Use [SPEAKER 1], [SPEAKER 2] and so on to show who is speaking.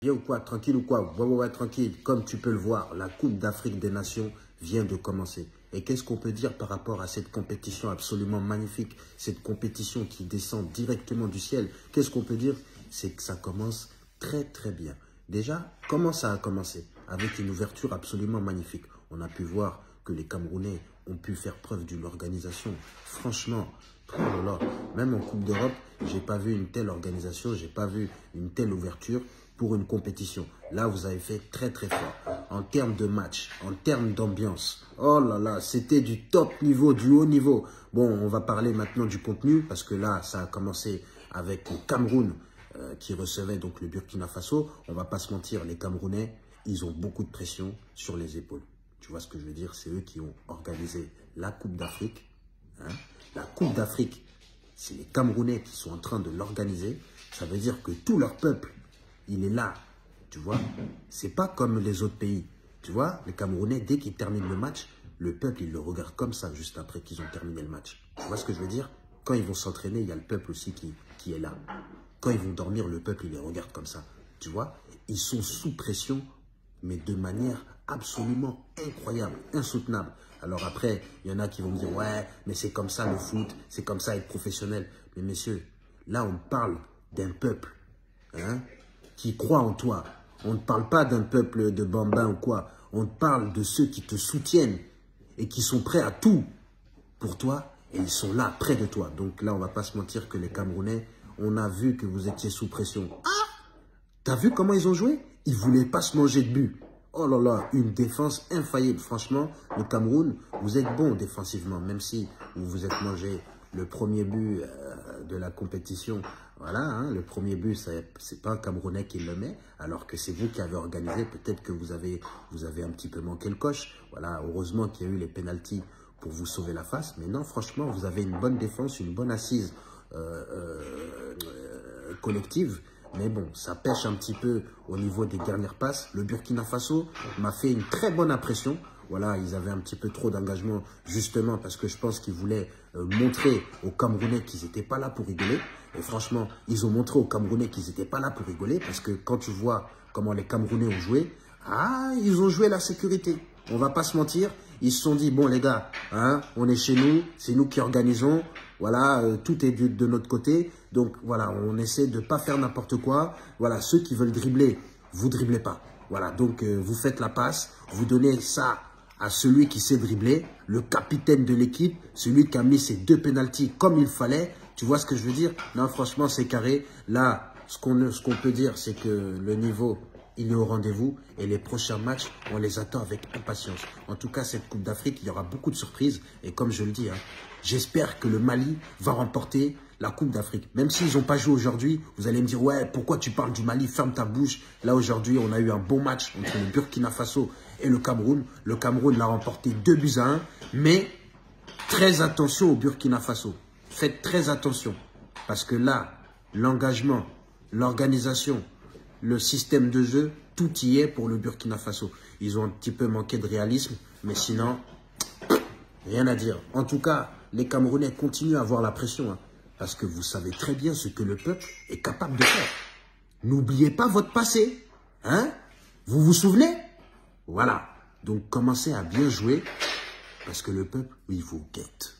[SPEAKER 1] Bien ou quoi Tranquille ou quoi Ouais, ouais, ouais, tranquille. Comme tu peux le voir, la Coupe d'Afrique des Nations vient de commencer. Et qu'est-ce qu'on peut dire par rapport à cette compétition absolument magnifique Cette compétition qui descend directement du ciel? Qu'est-ce qu'on peut dire? C'est que ça commence très très bien. Déjà, comment ça a commencé? Avec une ouverture absolument magnifique. On a pu voir que les Camerounais ont pu faire preuve d'une organisation. Franchement, même en Coupe d'Europe, j'ai pas vu une telle organisation, j'ai pas vu une telle ouverture pour une compétition. Là, vous avez fait très très fort. En termes de match, en termes d'ambiance, oh là là, c'était du top niveau, du haut niveau. Bon, on va parler maintenant du contenu parce que là, ça a commencé avec le Cameroun euh, qui recevait donc le Burkina Faso. On va pas se mentir, les Camerounais, ils ont beaucoup de pression sur les épaules. Tu vois ce que je veux dire? C'est eux qui ont organisé la Coupe d'Afrique. Hein. la Coupe d'Afrique, c'est les Camerounais qui sont en train de l'organiser. Ça veut dire que tout leur peuple il est là. Tu vois C'est pas comme les autres pays. Tu vois Les Camerounais, dès qu'ils terminent le match, le peuple, il le regarde comme ça, juste après qu'ils ont terminé le match. Tu vois ce que je veux dire? Quand ils vont s'entraîner, il y a le peuple aussi qui, qui est là. Quand ils vont dormir, le peuple, il les regarde comme ça. Tu vois Ils sont sous pression, mais de manière absolument incroyable, insoutenable. Alors après, il y en a qui vont me dire, ouais, mais c'est comme ça le foot, c'est comme ça être professionnel. Mais messieurs, là, on parle d'un peuple hein, qui croient en toi. On ne parle pas d'un peuple de bambins ou quoi. On parle de ceux qui te soutiennent et qui sont prêts à tout pour toi et ils sont là, près de toi. Donc là, on va pas se mentir que les Camerounais, on a vu que vous étiez sous pression. Ah T'as vu comment ils ont joué? Ils voulaient pas se manger de but. Oh là là, une défense infaillible. Franchement, le Cameroun, vous êtes bon défensivement, même si vous vous êtes mangé le premier but euh, de la compétition voilà, hein, le premier but, ce n'est pas un Camerounais qui le met, alors que c'est vous qui avez organisé. Peut-être que vous avez, vous avez un petit peu manqué le coche. Voilà, heureusement qu'il y a eu les pénalties pour vous sauver la face. Mais non, franchement, vous avez une bonne défense, une bonne assise euh, euh, collective. Mais bon, ça pêche un petit peu au niveau des dernières passes. Le Burkina Faso m'a fait une très bonne impression. Voilà, ils avaient un petit peu trop d'engagement, justement, parce que je pense qu'ils voulaient euh, montrer aux Camerounais qu'ils n'étaient pas là pour rigoler. Franchement, ils ont montré aux Camerounais qu'ils n'étaient pas là pour rigoler, parce que quand tu vois comment les Camerounais ont joué, ah, ils ont joué la sécurité. On va pas se mentir, ils se sont dit, bon les gars, hein, on est chez nous, c'est nous qui organisons, voilà, euh, tout est de, notre côté. Donc voilà, on essaie de pas faire n'importe quoi. Voilà, ceux qui veulent dribbler, vous dribblez pas. Voilà, donc euh, vous faites la passe, vous donnez ça à celui qui sait dribbler, le capitaine de l'équipe, celui qui a mis ses deux pénalties comme il fallait. Tu vois ce que je veux dire? Non, franchement, c'est carré. Là, ce qu'on peut dire, c'est que le niveau, il est au rendez-vous. Et les prochains matchs, on les attend avec impatience. En tout cas, cette Coupe d'Afrique, il y aura beaucoup de surprises. Et comme je le dis, hein, j'espère que le Mali va remporter la Coupe d'Afrique. Même s'ils n'ont pas joué aujourd'hui, vous allez me dire, ouais, pourquoi tu parles du Mali? Ferme ta bouche. Là, aujourd'hui, on a eu un bon match entre le Burkina Faso et le Cameroun. Le Cameroun l'a remporté 2 buts à 1. Mais très attention au Burkina Faso. Faites très attention. Parce que là, l'engagement, l'organisation, le système de jeu, tout y est pour le Burkina Faso. Ils ont un petit peu manqué de réalisme, mais sinon, rien à dire. En tout cas, les Camerounais continuent à avoir la pression. Hein. Parce que vous savez très bien ce que le peuple est capable de faire. N'oubliez pas votre passé. Hein Vous vous souvenez? Voilà. Donc commencez à bien jouer parce que le peuple, il vous guette.